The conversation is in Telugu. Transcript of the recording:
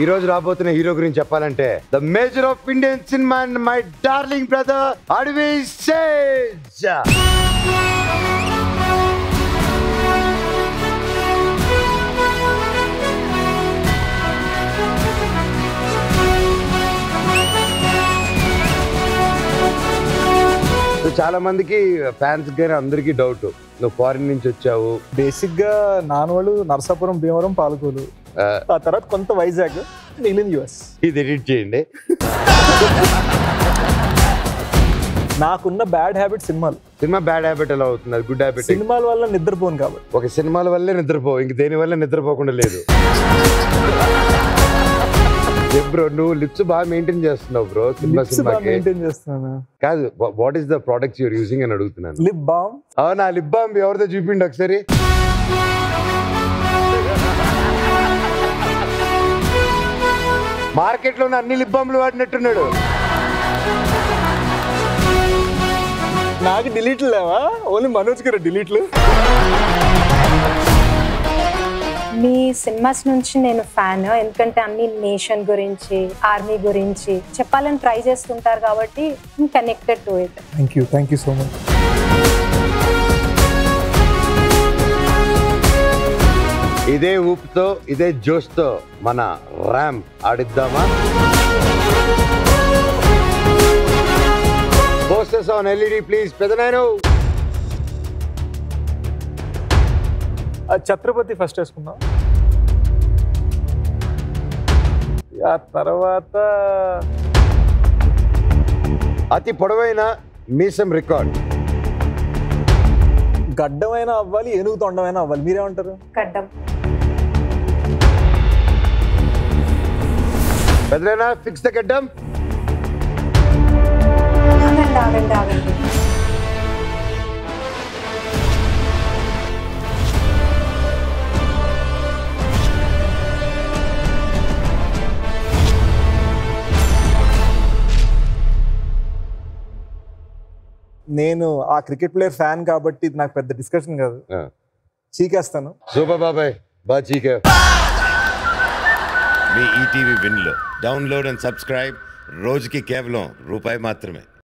ఈ రోజు రాబోతున్న హీరో గురించి చెప్పాలంటే the major of Indian cinema and my darling brother Adivi Sesh చాలా మందికి ఫ్యాన్స్ గానీ అందరికీ డౌట్ నువ్వు ఫారిన్ నుంచి వచ్చావు. బేసిక్గా నాన్నవాళ్ళు నరసాపురం భీమవరం పాలకోలు. ఆ, ఆ తర్వాత కొంత వైజాగ్. యుఎస్. ఇది ఎడిట్ చేయండి. నాకున్న బ్యాడ్ హ్యాబిట్ సినిమాలు. సినిమా బ్యాడ్ హ్యాబిట్ ఎలా అవుతుంది? అది గుడ్ హ్యాబిట్ సినిమాల వల్ల నిద్రపోను కాబట్టి. ఒక సినిమాల వల్లే నిద్రపో ఇంక దేని వల్ల నిద్రపోకుండా లేదు. బ్రో నువ్వు లిప్స్ బాగా మెయింటైన్ చేస్తున్నావు బ్రో సినిమా సినిమాకి. మెయింటైన్ చేస్తున్నాను? కాదు what is the products your using అని అడుగుతున్నాను. లిప్ బామ్ అవునా లిప్ బామ్ ఎవరితో చూపిండి ఒకసారి. ఉన్న అన్ని లిప్ బాంలు వాడినట్టున్నాడు. నాకు డిలీట్లు లేవా? ఓన్లీ మనోజ్ గారు డిలీట్లు. మీ సినిమాస్ నుంచి నేను ఫ్యాన్ ఎందుకంటే అన్ని నేషన్ గురించి ఆర్మీ గురించి చెప్పాలని ట్రై చేస్తుంటారు కాబట్టి connected to it thank you thank you so much ఇదే ఊపుతో ఇదే జోష్తో మన ర్యామ్ ఆడిద్దామా? పోస్టర్స్ ఆన్ ఎల్ఈడి ప్లీజ్ పెదనాయను. ఛత్రపతి ఫస్ట్ వేసుకుందాం. ఆ తర్వాత అతి పొడవైన మీసం రికార్డ్ గడ్డమైనా అవ్వాలి ఏనుగు తొండమైనా అవ్వాలి. మీరేమంటారు? గడ్డం. ఫిక్స్ ద గడ్డం. నేను ఆ క్రికెట్ ప్లేయర్ ఫ్యాన్ కాబట్టి ఇది నాకు పెద్ద డిస్కషన్ కాదు. చీకేస్తాను. సూపర్ బాబాయ్ బా చీకే. మీ ఈటీవీ విన్లో డౌన్లోడ్ అండ్ సబ్స్క్రైబ్ రోజుకి కేవలం రూపాయి మాత్రమే.